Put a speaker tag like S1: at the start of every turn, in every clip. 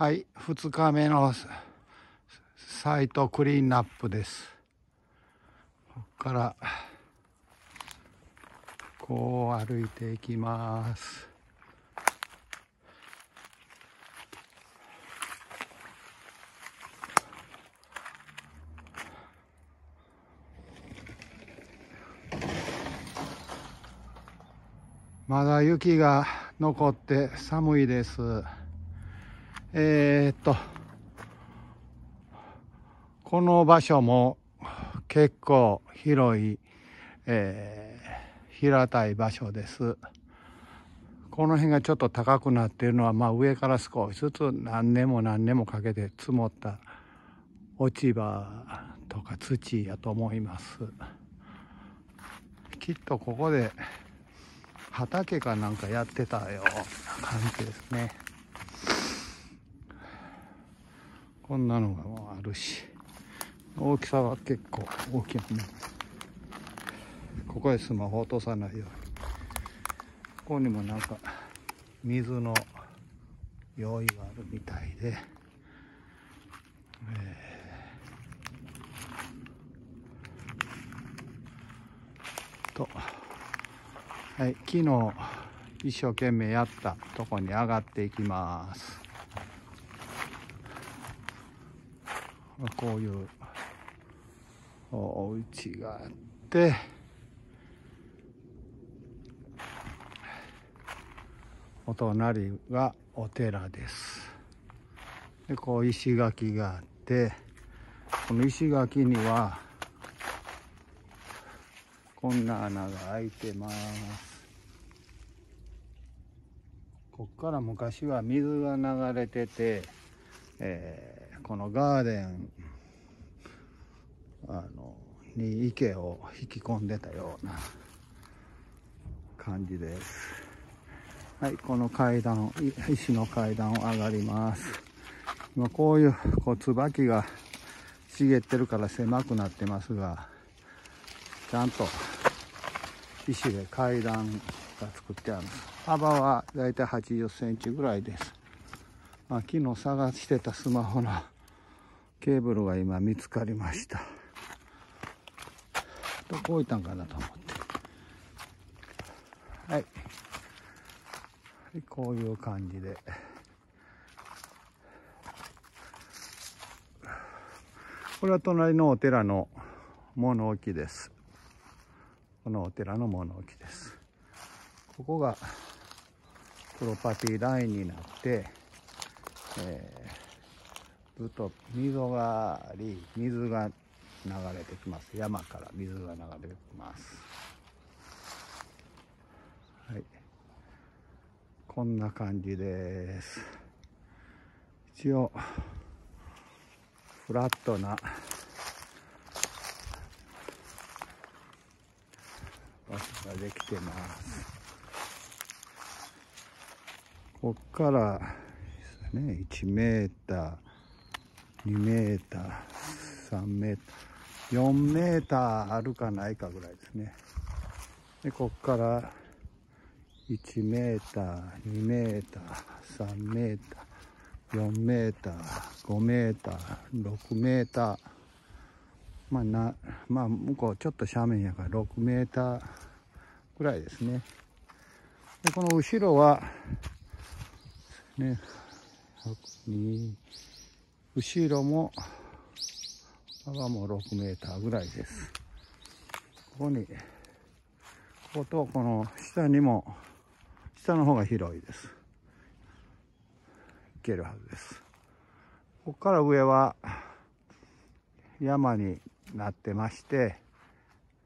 S1: はい2日目のサイトクリーンナップです。ここからこう歩いていきます。まだ雪が残って寒いです。えー、っとこの場所も結構広い、えー、平たい場所です。この辺がちょっと高くなっているのは、まあ、上から少しずつ何年も何年もかけて積もった落ち葉とか土やと思います。きっとここで畑かなんかやってたような感じですね。こんなのがもうあるし大きさは結構大きなものここへスマホ落とさないように。ここにもなんか水の用意があるみたいで、えー、と。はい、昨日一生懸命やったとこに上がっていきます。こういうお家があってお隣がお寺です。でこう石垣があってこの石垣にはこんな穴が開いてます。こっから昔は水が流れてて、えー、このガーデンあのに池を引き込んでたような感じです。はいこの階段石の階段を上がります。今こういうこう椿が茂ってるから狭くなってますがちゃんと石で階段が作ってある幅はだいたい80センチぐらいです、まあ、昨日探してたスマホのケーブルが今見つかりました。どこ置いたんかなと思って。はい、はい、こういう感じで。これは隣のお寺の物置です。このお寺の物置です。ここがプロパティラインになって、えー、ずっと溝があり水が流れてきます。山から水が流れてきます。はい。こんな感じです。一応フラットな場所ができてます。こっからね1メーター。2メーター3メーター4メーターあるかないかぐらいですね。でこっから1メーター2メーター3メーター4メーター5メーター6メーター。まあなまあ向こうちょっと斜面やから6メーターぐらいですね。でこの後ろはね1 2後ろも幅も6メーターぐらいです。ここにこことこの下にも下の方が広いです。いけるはずです。ここから上は山になってまして、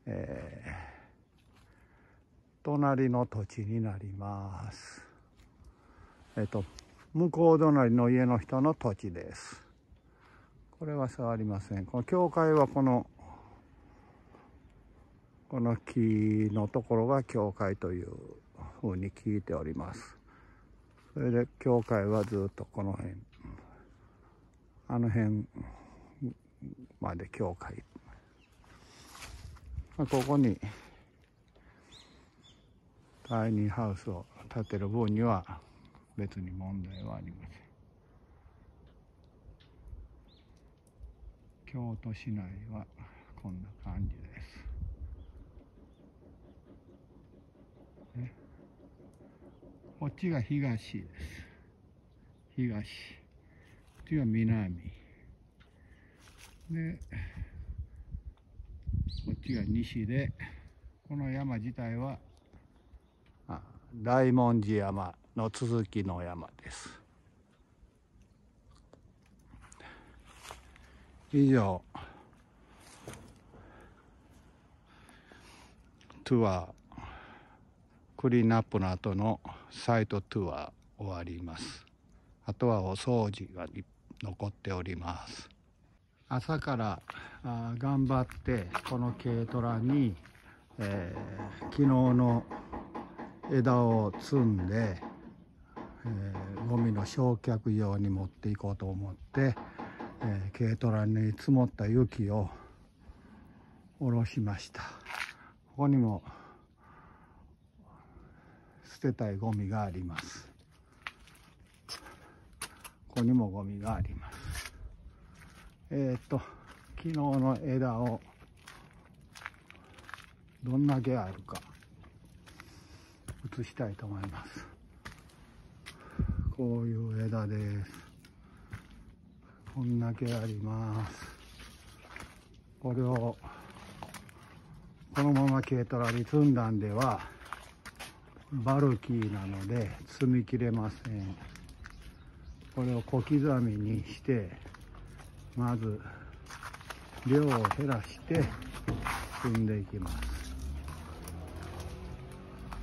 S1: えー、隣の土地になります。えっ、と向こう隣の家の人の土地です。これは触りません。この教会はこのこの木のところが教会というふうに聞いております。それで教会はずっとこの辺。あの辺まで教会。ここにタイニーハウスを建てる分には別に問題はありません。京都市内はこんな感じです。ね、こっちが東です。東。こっちが南。で、こっちが西で、この山自体は大文字山の続きの山です。以上。トゥア。クリーンアップの後のサイトトゥア終わります。あとはお掃除が残っております。朝からあ頑張ってこの軽トラに、えー、昨日の枝を積んで、えー、ゴミの焼却用に持っていこうと思って、えー、軽トラに積もった雪を下ろしました。ここにも捨てたいゴミがあります。ここにもゴミがあります。えっ、と昨日の枝をどんだけあるか移したいと思います。こういう枝です。こんだけあります。これをこのまま軽トラに積んだんではバルキーなので積みきれません。これを小刻みにしてまず量を減らして積んでいきます。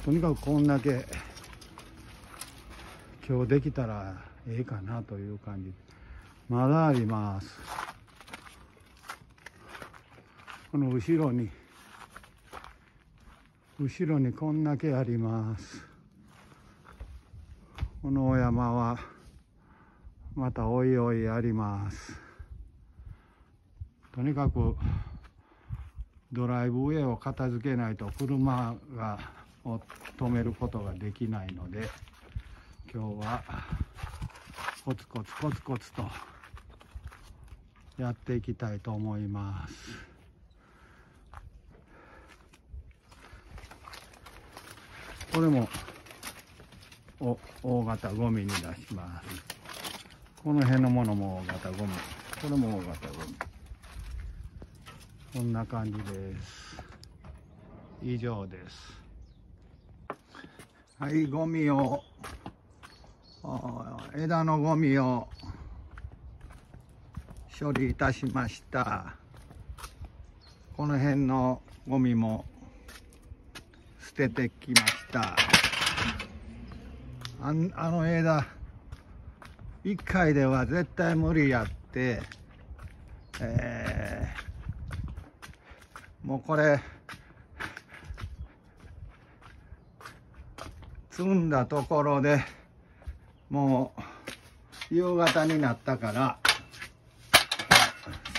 S1: とにかくこんだけ今日できたらええかなという感じまだあります。この後ろに後ろにこんだけあります。このお山はまたおいおいあります。とにかくドライブウェイを片付けないと車がを止めることができないので今日はコツコツコツコツとやっていきたいと思います。これもお大型ゴミに出します。この辺のものも大型ゴミ。これも大型ゴミ。こんな感じです。以上です。はいゴミを。枝のゴミを。処理いたしました。この辺のゴミも捨ててきました。ああの枝1回では絶対無理やってえー、もうこれ積んだところでもう夕方になったから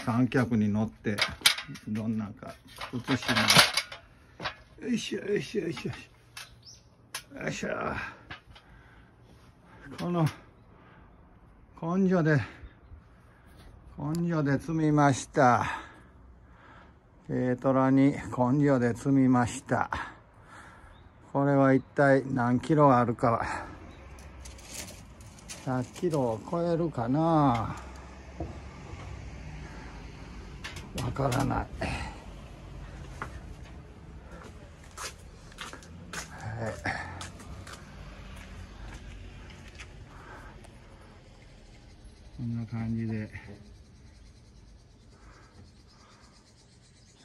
S1: 三脚に乗ってどんなんか映しますよいしょよいしょよいしょ。よいしょ。この根性で根性で積みました。軽トラに根性で積みました。これは一体何キロあるか。100キロを超えるかな。わからない、はい、こんな感じで、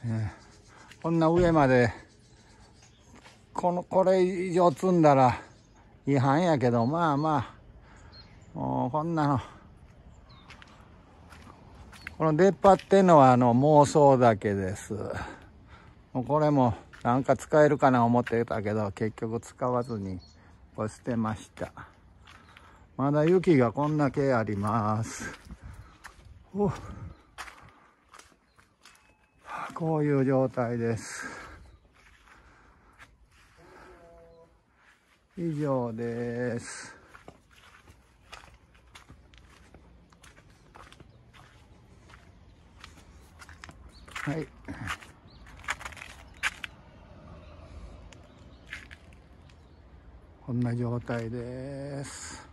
S1: えー、こんな上までこの、これ以上積んだら違反やけど、まあまあ、もうこんなの、この出っ張ってんのはあの妄想だけです。もうこれもなんか使えるかな思ってたけど、結局使わずにこれ捨てました。まだ雪がこんだけあります。こういう状態です。以上です。はい。こんな状態です。